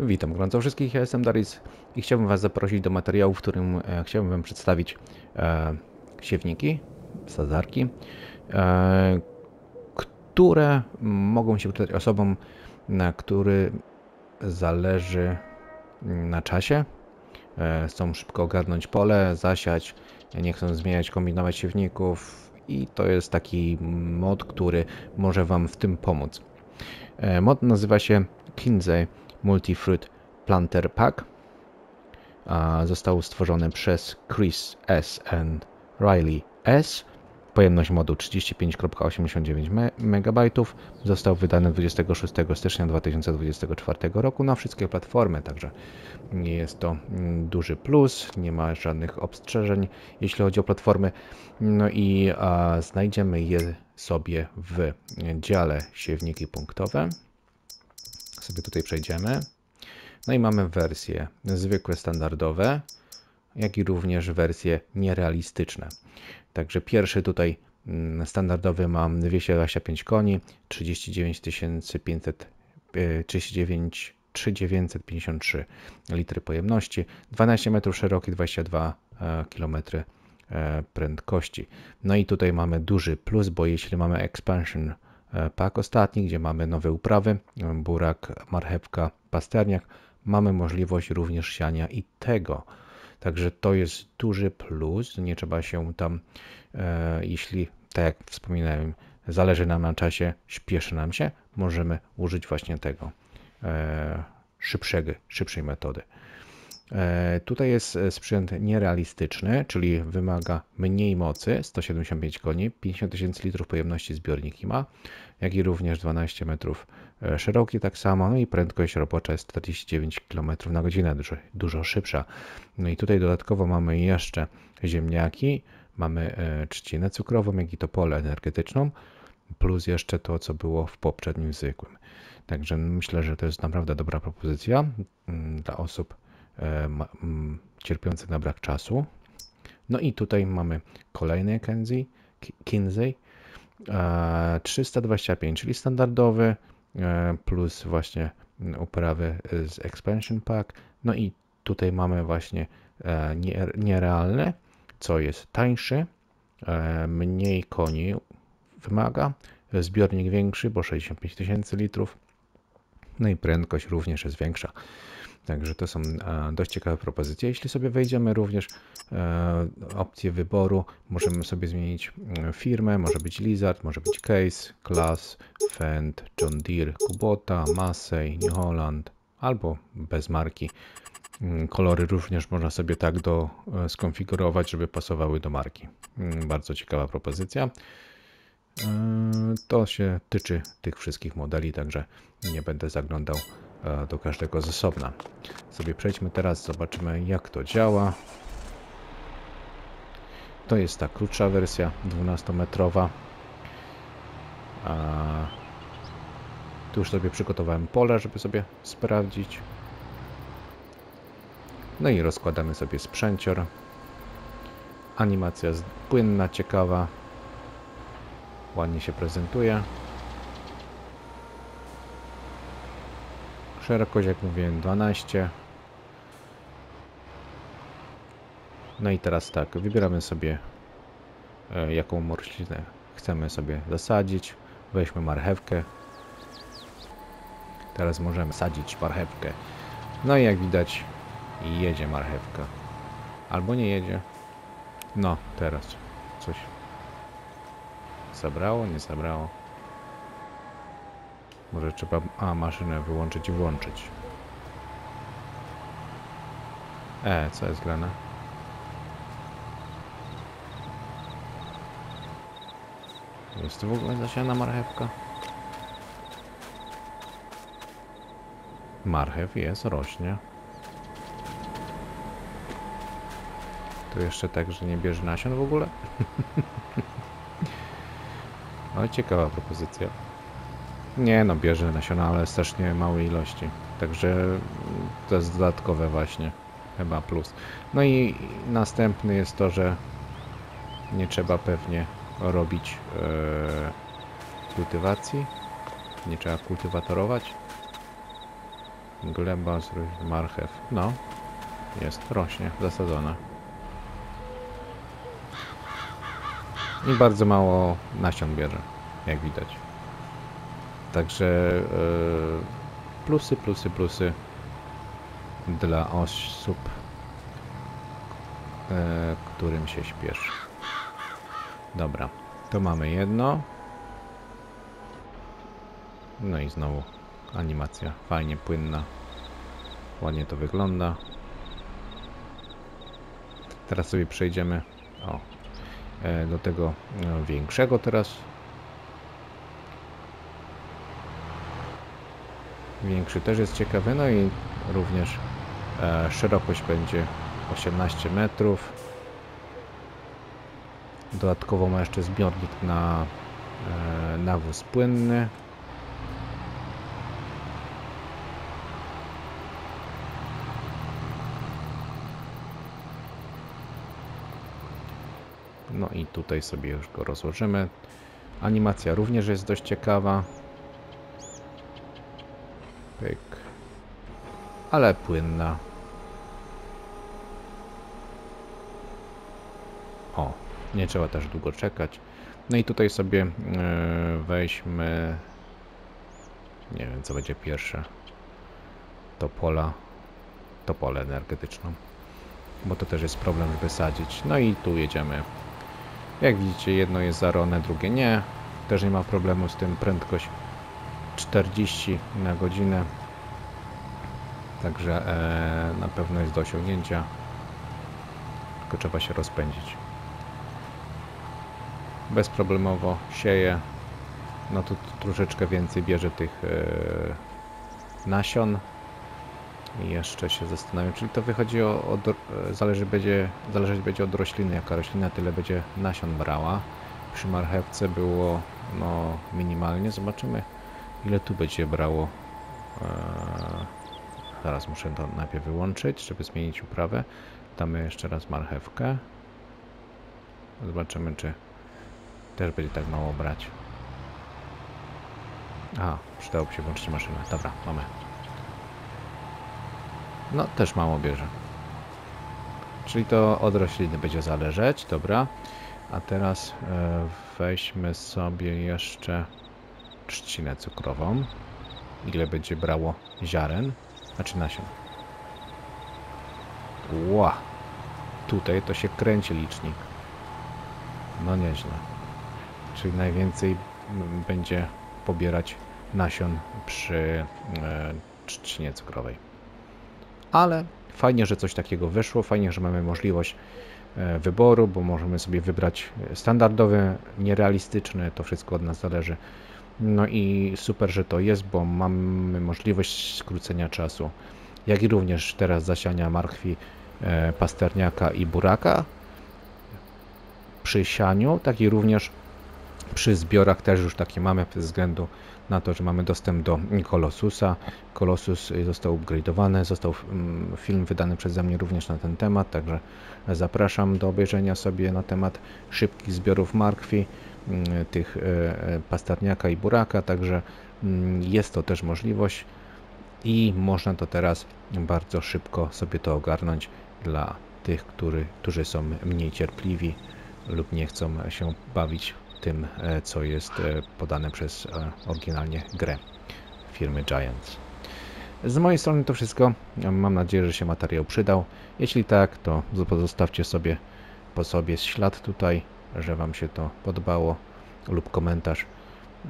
Witam gorąco wszystkich, ja jestem Darius i chciałbym Was zaprosić do materiału, w którym e, chciałbym Wam przedstawić e, siewniki, sadzarki, e, które mogą się przydać osobom, na który zależy na czasie. E, chcą szybko ogarnąć pole, zasiać, nie chcą zmieniać, kombinować siewników i to jest taki mod, który może Wam w tym pomóc. E, mod nazywa się Kinsey Multi-Fruit Planter Pack. Został stworzony przez Chris S. and Riley S. Pojemność modu 35.89 MB. Został wydany 26 stycznia 2024 roku na wszystkie platformy, także nie jest to mm, duży plus, nie ma żadnych obstrzeżeń, jeśli chodzi o platformy. No i a, znajdziemy je sobie w dziale siewniki punktowe sobie tutaj przejdziemy. No i mamy wersje zwykłe, standardowe, jak i również wersje nierealistyczne. Także pierwszy tutaj mm, standardowy mam 225 koni, 39 500, 39 3953 litry pojemności, 12 metrów szeroki, 22 km prędkości. No i tutaj mamy duży plus, bo jeśli mamy expansion E, pak ostatni, gdzie mamy nowe uprawy, burak, marchewka, pasterniak. Mamy możliwość również siania i tego. Także to jest duży plus. Nie trzeba się tam, e, jeśli, tak jak wspominałem, zależy nam na czasie, śpieszy nam się, możemy użyć właśnie tego e, szybszego, szybszej metody. E, tutaj jest e, sprzęt nierealistyczny, czyli wymaga mniej mocy, 175 koni, 50 tysięcy litrów pojemności zbiorniki ma, jak i również 12 metrów e, szeroki tak samo, no i prędkość robocza jest 49 km na godzinę, dużo, dużo szybsza. No i tutaj dodatkowo mamy jeszcze ziemniaki, mamy trzcinę cukrową, jak i to pole energetyczną, plus jeszcze to, co było w poprzednim zwykłym. Także myślę, że to jest naprawdę dobra propozycja mm, dla osób, cierpiący na brak czasu. No i tutaj mamy kolejny Kinsey, Kinsey 325, czyli standardowy e, plus właśnie uprawy z Expansion Pack. No i tutaj mamy właśnie e, nierealne, co jest tańszy, mniej koni wymaga, zbiornik większy, bo 65 tysięcy litrów, no i prędkość również jest większa. Także to są e, dość ciekawe propozycje. Jeśli sobie wejdziemy również e, opcję wyboru, możemy sobie zmienić e, firmę, może być Lizard, może być Case, Class, Fend, John Deere, Kubota, Massey, New Holland albo bez marki. Mm, kolory również można sobie tak do, skonfigurować, żeby pasowały do marki. Mm, bardzo ciekawa propozycja. To się tyczy tych wszystkich modeli, także nie będę zaglądał do każdego z osobna. Sobie przejdźmy teraz, zobaczymy jak to działa. To jest ta krótsza wersja, 12-metrowa. Tu już sobie przygotowałem pole, żeby sobie sprawdzić. No i rozkładamy sobie sprzęcior. Animacja płynna, ciekawa. Ładnie się prezentuje. Szerokość, jak mówiłem, 12. No i teraz tak, wybieramy sobie e, jaką roślinę chcemy sobie zasadzić. Weźmy marchewkę. Teraz możemy sadzić marchewkę. No i jak widać jedzie marchewka. Albo nie jedzie. No, teraz coś zabrało, nie zabrało. Może trzeba a, maszynę wyłączyć i włączyć. E, co jest grane? Jest to w ogóle zasiana marchewka? Marchew jest, rośnie. To jeszcze tak, że nie bierze nasion w ogóle? no ciekawa propozycja. Nie no, bierze nasiona, ale strasznie małej ilości. Także to jest dodatkowe właśnie. Chyba plus. No i następny jest to, że nie trzeba pewnie robić e, kultywacji. Nie trzeba kultywatorować. Gleba, zrój- marchew. No, jest, rośnie, zasadzona. I bardzo mało nasion bierze, jak widać. Także yy, plusy, plusy, plusy dla osób, yy, którym się śpieszy. Dobra, to mamy jedno. No i znowu animacja fajnie płynna. Ładnie to wygląda. Teraz sobie przejdziemy o, e, do tego e, większego teraz. Większy też jest ciekawy, no i również e, szerokość będzie 18 metrów. Dodatkowo ma jeszcze zbiornik na e, nawóz płynny. No i tutaj sobie już go rozłożymy. Animacja również jest dość ciekawa. Pyk. Ale płynna. O, nie trzeba też długo czekać. No i tutaj sobie e, weźmy... Nie wiem, co będzie pierwsze. To pola. To pole energetyczną. Bo to też jest problem wysadzić. No i tu jedziemy. Jak widzicie, jedno jest zarone, drugie nie. Też nie ma problemu z tym. Prędkość 40 na godzinę. Także e, na pewno jest do osiągnięcia. Tylko trzeba się rozpędzić. Bezproblemowo sieje. No tu troszeczkę więcej bierze tych e, nasion. I jeszcze się zastanawiam, czyli to wychodzi o, od, zależy będzie, zależeć będzie od rośliny, jaka roślina tyle będzie nasion brała. Przy marchewce było no minimalnie, zobaczymy ile tu będzie brało. Eee, zaraz muszę to najpierw wyłączyć, żeby zmienić uprawę. Damy jeszcze raz marchewkę. Zobaczymy, czy też będzie tak mało brać. A, przydałoby się włączyć maszynę. Dobra, mamy. No, też mało bierze. Czyli to od rośliny będzie zależeć, dobra. A teraz e, weźmy sobie jeszcze trzcinę cukrową. Ile będzie brało ziaren, znaczy nasion. Ła! Tutaj to się kręci licznik. No nieźle. Czyli najwięcej mm, będzie pobierać nasion przy e, trzcinie cukrowej ale fajnie, że coś takiego wyszło, fajnie, że mamy możliwość e, wyboru, bo możemy sobie wybrać standardowy, nierealistyczny, to wszystko od nas zależy. No i super, że to jest, bo mamy możliwość skrócenia czasu, jak i również teraz zasiania marchwi, e, pasterniaka i buraka. Przy sianiu, tak i również przy zbiorach też już takie mamy ze względu na to, że mamy dostęp do Colossusa. Colossus został upgrade'owany, został mm, film wydany przeze mnie również na ten temat, także zapraszam do obejrzenia sobie na temat szybkich zbiorów markwi, mm, tych e, e, pastarniaka i buraka, także mm, jest to też możliwość i można to teraz bardzo szybko sobie to ogarnąć dla tych, który, którzy są mniej cierpliwi lub nie chcą się bawić tym, e, co jest e, podane przez e, oryginalnie grę firmy Giants. Z mojej strony to wszystko. Mam nadzieję, że się materiał przydał. Jeśli tak, to pozostawcie sobie po sobie ślad tutaj, że Wam się to podobało lub komentarz.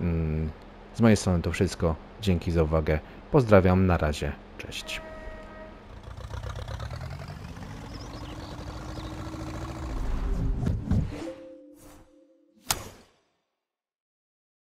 Mm, z mojej strony to wszystko. Dzięki za uwagę. Pozdrawiam. Na razie. Cześć.